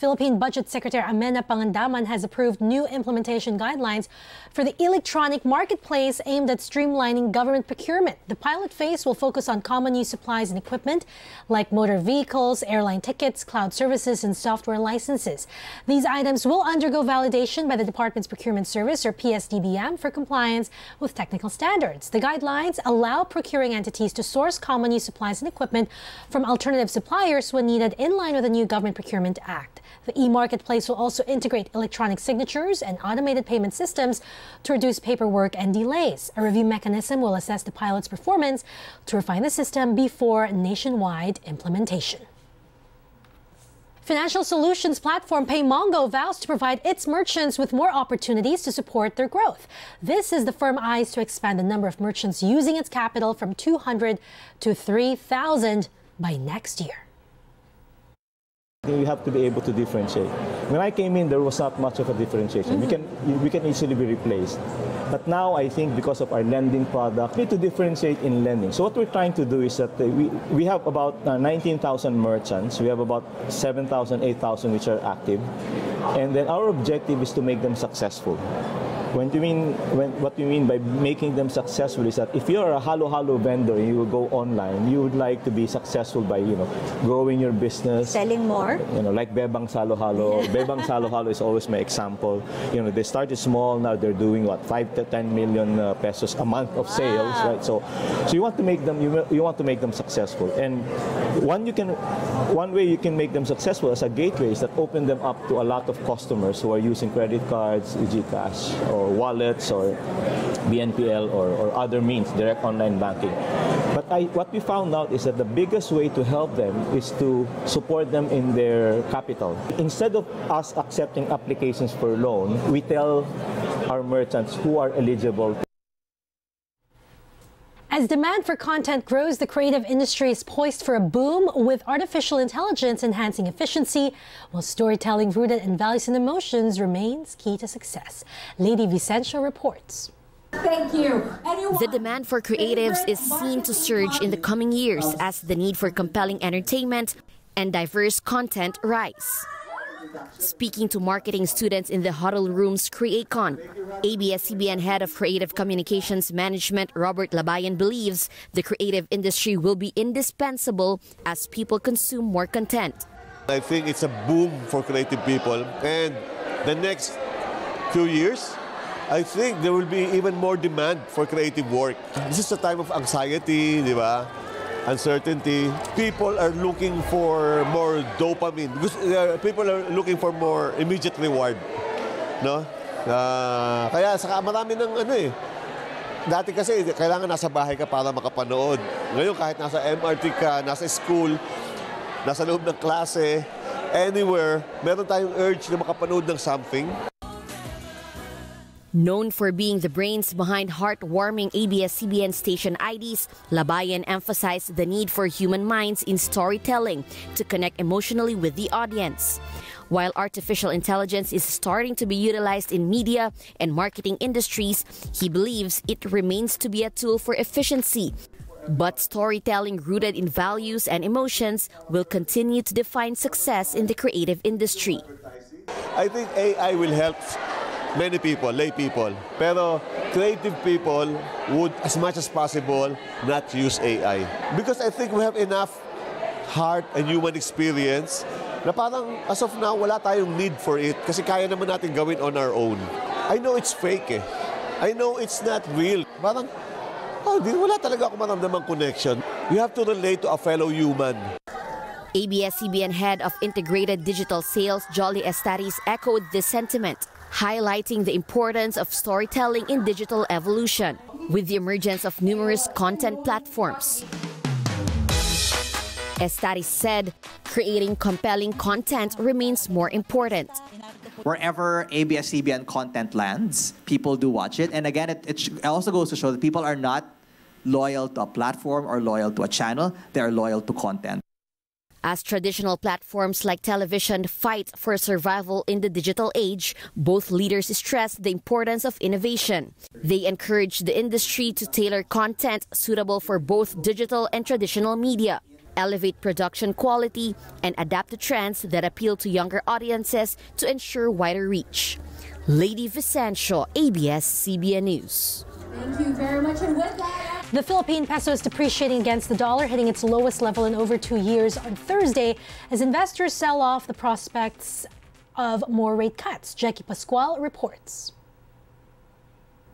Philippine Budget Secretary Amenah Pangandaman has approved new implementation guidelines for the electronic marketplace aimed at streamlining government procurement. The pilot phase will focus on common use supplies and equipment like motor vehicles, airline tickets, cloud services, and software licenses. These items will undergo validation by the Department's Procurement Service or PSDBM for compliance with technical standards. The guidelines allow procuring entities to source common use supplies and equipment from alternative suppliers when needed in line with the new Government Procurement Act. The e-marketplace will also integrate electronic signatures and automated payment systems to reduce paperwork and delays. A review mechanism will assess the pilot's performance to refine the system before nationwide implementation. Financial solutions platform PayMongo vows to provide its merchants with more opportunities to support their growth. This is the firm eyes to expand the number of merchants using its capital from 200 to 3,000 by next year. You have to be able to differentiate. When I came in, there was not much of a differentiation. Mm -hmm. We can we can easily be replaced. But now I think because of our lending product, we need to differentiate in lending. So what we're trying to do is that we, we have about uh, 19,000 merchants. We have about 7,000, 8,000 which are active. And then our objective is to make them successful. When you mean when, what you mean by making them successful is that if you're a halo halo vendor and you go online, you would like to be successful by you know growing your business, selling more. You know, like Bebang Salo Halo. Bebang Salo Halo is always my example. You know, they started small, now they're doing what five to ten million uh, pesos a month of sales, wow. right? So, so you want to make them you, you want to make them successful, and one you can one way you can make them successful as a gateway is that open them up to a lot of customers who are using credit cards, GCash, or or wallets or BNPL or, or other means, direct online banking. But I, what we found out is that the biggest way to help them is to support them in their capital. Instead of us accepting applications for loan, we tell our merchants who are eligible as demand for content grows, the creative industry is poised for a boom with artificial intelligence enhancing efficiency, while storytelling rooted in values and emotions remains key to success. Lady Vicencio reports. Thank you. Anyone? The demand for creatives is seen to surge in the coming years as the need for compelling entertainment and diverse content rise. Speaking to marketing students in the huddle rooms CreateCon, ABS-CBN head of creative communications management Robert Labayan believes the creative industry will be indispensable as people consume more content. I think it's a boom for creative people and the next few years I think there will be even more demand for creative work. This is a time of anxiety, di ba? Uncertainty. People are looking for more dopamine. Uh, people are looking for more immediate reward. No? Uh, kaya saka marami ng ano eh. Dati kasi kailangan nasa bahay ka para makapanood. Ngayon kahit nasa MRT ka, nasa school, nasa loob ng klase, anywhere, meron tayong urge na makapanood ng something. Known for being the brains behind heartwarming ABS-CBN station IDs, Labayan emphasized the need for human minds in storytelling to connect emotionally with the audience. While artificial intelligence is starting to be utilized in media and marketing industries, he believes it remains to be a tool for efficiency. But storytelling rooted in values and emotions will continue to define success in the creative industry. I think AI will help many people, lay people. Pero creative people would, as much as possible, not use AI. Because I think we have enough heart and human experience na parang as of now, wala tayong need for it kasi kaya naman natin gawin on our own. I know it's fake eh. I know it's not real. Parang, oh, di, wala talaga ako maramdamang connection. You have to relate to a fellow human. ABS-CBN head of Integrated Digital Sales, Jolly Estaris, echoed this sentiment highlighting the importance of storytelling in digital evolution with the emergence of numerous content platforms. Estaris said creating compelling content remains more important. Wherever ABS-CBN content lands, people do watch it. And again, it, it also goes to show that people are not loyal to a platform or loyal to a channel. They are loyal to content. As traditional platforms like television fight for survival in the digital age, both leaders stress the importance of innovation. They encourage the industry to tailor content suitable for both digital and traditional media. elevate production quality, and adapt to trends that appeal to younger audiences to ensure wider reach. Lady Vicencio, ABS-CBN News. Thank you very much. And with that, The Philippine peso is depreciating against the dollar, hitting its lowest level in over two years on Thursday as investors sell off the prospects of more rate cuts. Jackie Pascual reports.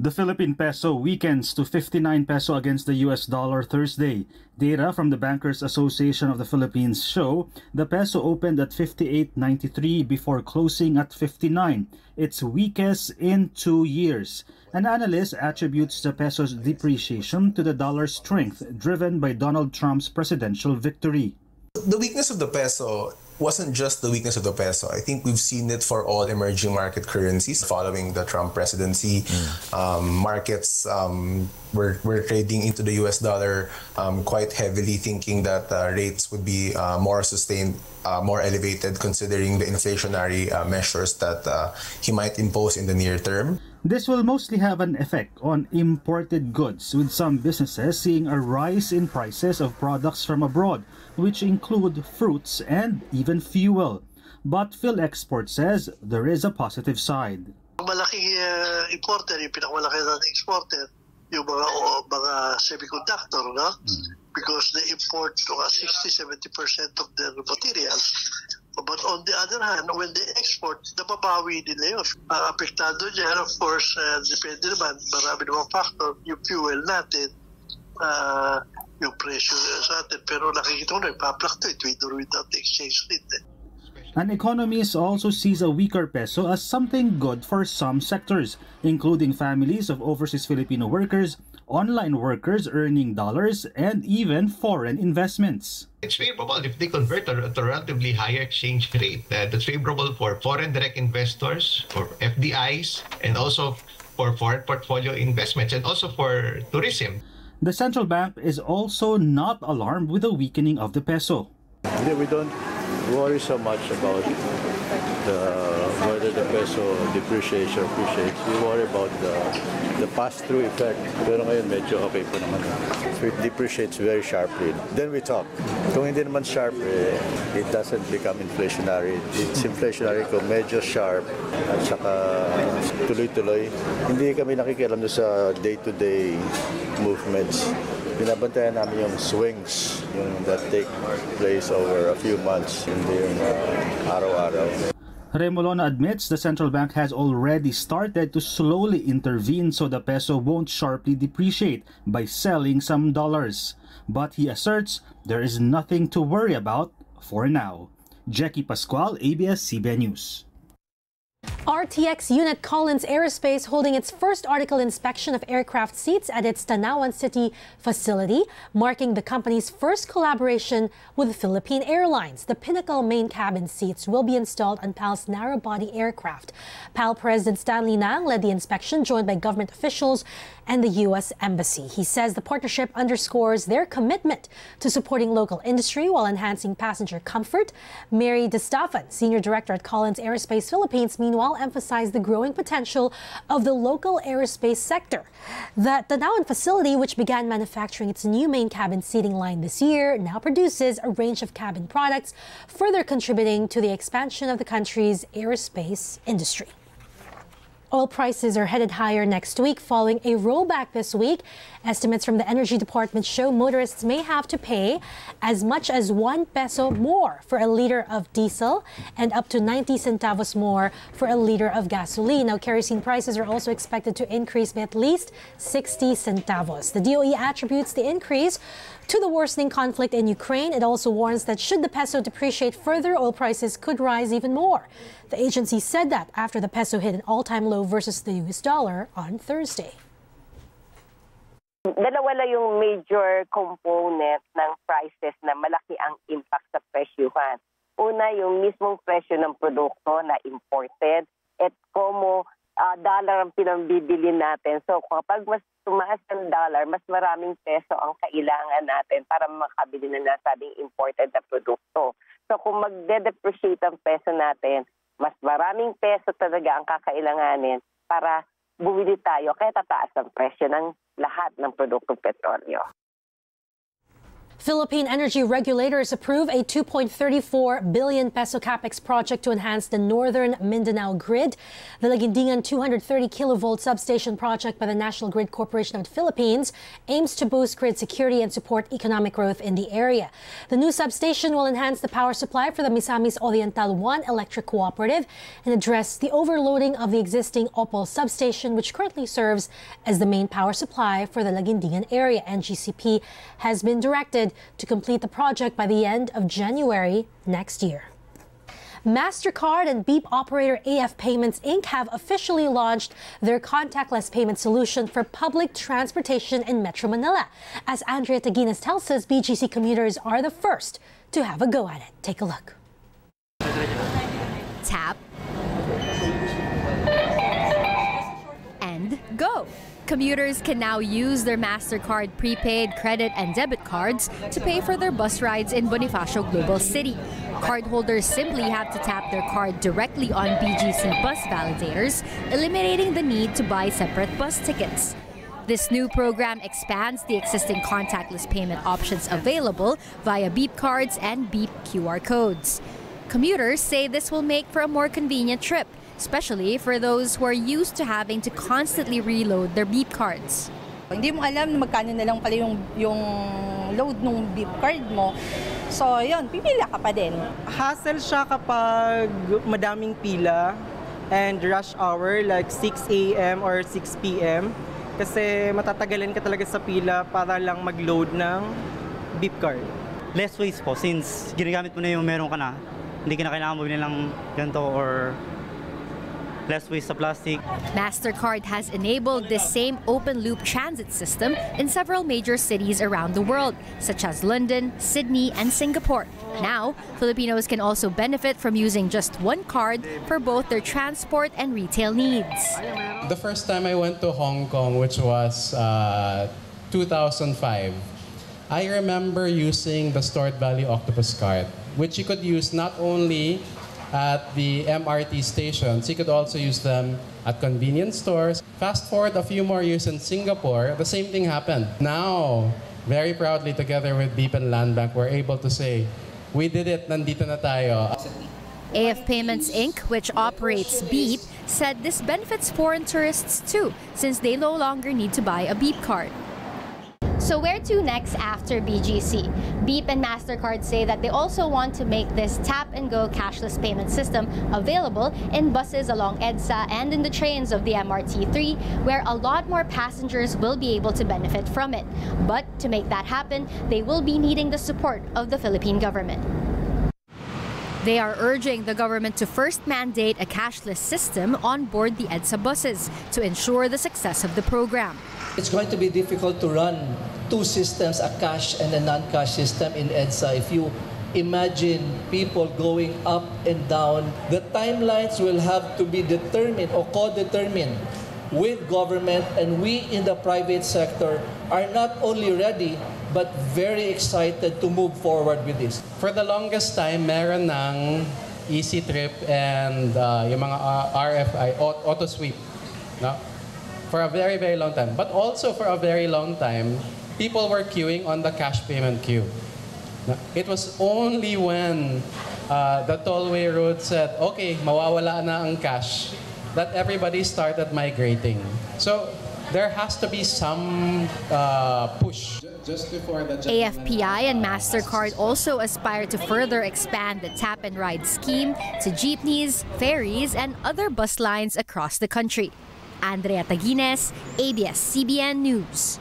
The Philippine peso weakens to 59 peso against the US dollar Thursday. Data from the Bankers Association of the Philippines show the peso opened at 58.93 before closing at 59, its weakest in two years. An analyst attributes the peso's depreciation to the dollar's strength driven by Donald Trump's presidential victory. The weakness of the peso wasn't just the weakness of the peso. I think we've seen it for all emerging market currencies following the Trump presidency. Um, markets um, were, were trading into the US dollar um, quite heavily, thinking that uh, rates would be uh, more sustained, uh, more elevated, considering the inflationary uh, measures that uh, he might impose in the near term. This will mostly have an effect on imported goods, with some businesses seeing a rise in prices of products from abroad, which include fruits and even fuel. But PhilExport says there is a positive side. malaking uh, importer, yung pinakamalaki nating exporter, yung mga, o, mga semiconductor, no? Because they import uh, 60-70% of their materials. But on the other hand, when they export, nababawi nila yun. Ang apektado dyan, of course, uh, depende naman, marami namang factor, yung fuel natin, uh, yung presyo sa atin. Pero nakikita ko na, ipa-fluctuate with or without the exchange rate. Eh. An economist also sees a weaker peso as something good for some sectors, including families of overseas Filipino workers, online workers earning dollars, and even foreign investments. It's favorable if they convert at a relatively higher exchange rate. Uh, that's favorable for foreign direct investors, for FDIs, and also for foreign portfolio investments, and also for tourism. The central bank is also not alarmed with the weakening of the peso. We don't worry so much about the whether the peso depreciates or appreciates. We worry about the the pass-through effect. Pero ngayon medyo okay po naman. So it depreciates very sharply. Then we talk. Kung hindi naman sharp, eh, it doesn't become inflationary. It's inflationary kung medyo sharp at saka tuloy-tuloy. Hindi kami nakikialam sa day-to-day movements binabantayan namin yung swings yung that take place over a few months hindi yung uh, araw-araw. Remolona admits the central bank has already started to slowly intervene so the peso won't sharply depreciate by selling some dollars. But he asserts there is nothing to worry about for now. Jackie Pascual, ABS-CBN News. RTX unit Collins Aerospace holding its first article inspection of aircraft seats at its Tanauan City facility, marking the company's first collaboration with Philippine Airlines. The Pinnacle main cabin seats will be installed on PAL's narrow-body aircraft. PAL President Stanley Ng led the inspection, joined by government officials and the U.S. Embassy. He says the partnership underscores their commitment to supporting local industry while enhancing passenger comfort. Mary DeStefan, Senior Director at Collins Aerospace Philippines, meanwhile emphasized the growing potential of the local aerospace sector. The Tanauan facility, which began manufacturing its new main cabin seating line this year, now produces a range of cabin products, further contributing to the expansion of the country's aerospace industry. Oil prices are headed higher next week following a rollback this week. Estimates from the Energy Department show motorists may have to pay as much as 1 peso more for a liter of diesel and up to 90 centavos more for a liter of gasoline. Now, kerosene prices are also expected to increase by at least 60 centavos. The DOE attributes the increase to the worsening conflict in Ukraine. It also warns that should the peso depreciate further, oil prices could rise even more. The agency said that after the peso hit an all-time low versus the US dollar on Thursday. Dalawa lang yung major component ng prices na malaki ang impact sa presyuhan. Una, yung mismong presyo ng produkto na imported dollar ang pinambibili natin. So kapag mas tumaas ang dollar, mas maraming peso ang kailangan natin para makabili na nasabing imported na produkto. So kung magde-depreciate ang peso natin, mas maraming peso talaga ang kakailanganin para bumili tayo kaya tataas ang presyo ng lahat ng produktong petrolyo. Philippine energy regulators approve a 2.34 billion peso capex project to enhance the northern Mindanao grid. The Laguindingan 230 kilovolt substation project by the National Grid Corporation of the Philippines aims to boost grid security and support economic growth in the area. The new substation will enhance the power supply for the Misamis Oriental 1 electric cooperative and address the overloading of the existing Opol substation, which currently serves as the main power supply for the Laguindingan area. NGCP has been directed to complete the project by the end of January next year. MasterCard and Beep operator AF Payments Inc. have officially launched their contactless payment solution for public transportation in Metro Manila. As Andrea Taguines tells us, BGC commuters are the first to have a go at it. Take a look. Tap and go. Commuters can now use their MasterCard prepaid, credit, and debit cards to pay for their bus rides in Bonifacio Global City. Cardholders simply have to tap their card directly on BGC bus validators, eliminating the need to buy separate bus tickets. This new program expands the existing contactless payment options available via Beep cards and Beep QR codes. Commuters say this will make for a more convenient trip especially for those who are used to having to constantly reload their beep cards. Hindi mo alam na magkano na lang pala yung, yung load ng beep card mo. So, yun, pipila ka pa din. Hassle siya kapag madaming pila and rush hour like 6 a.m. or 6 p.m. Kasi matatagalan ka talaga sa pila para lang mag-load ng beep card. Less waste po since ginagamit mo na yung meron ka na. Hindi ka na kailangan mo ng ganito or less waste of plastic. MasterCard has enabled this same open loop transit system in several major cities around the world, such as London, Sydney, and Singapore. Now, Filipinos can also benefit from using just one card for both their transport and retail needs. The first time I went to Hong Kong, which was uh, 2005, I remember using the Stored Value Octopus card, which you could use not only at the MRT stations. You could also use them at convenience stores. Fast forward a few more years in Singapore, the same thing happened. Now, very proudly together with Beep and Land Bank, we're able to say, we did it, nandito na tayo. AF Payments Inc., which operates Beep, said this benefits foreign tourists too, since they no longer need to buy a Beep card. So where to next after BGC? Beep and MasterCard say that they also want to make this tap-and-go cashless payment system available in buses along EDSA and in the trains of the MRT3, where a lot more passengers will be able to benefit from it. But to make that happen, they will be needing the support of the Philippine government. They are urging the government to first mandate a cashless system on board the EDSA buses to ensure the success of the program. It's going to be difficult to run two systems, a cash and a non-cash system in EDSA. If you imagine people going up and down, the timelines will have to be determined or co-determined with government and we in the private sector are not only ready but very excited to move forward with this. For the longest time, meron ng Easy Trip and uh, yung mga uh, RFI, auto sweep. No? for a very, very long time. But also for a very long time, people were queuing on the cash payment queue. It was only when uh, the tollway road said, okay, mawawala na ang cash, that everybody started migrating. So there has to be some uh, push. Just before the AFPI and MasterCard also aspire to further expand the tap and ride scheme to jeepneys, ferries, and other bus lines across the country. Andrea Taguines, ABS-CBN News.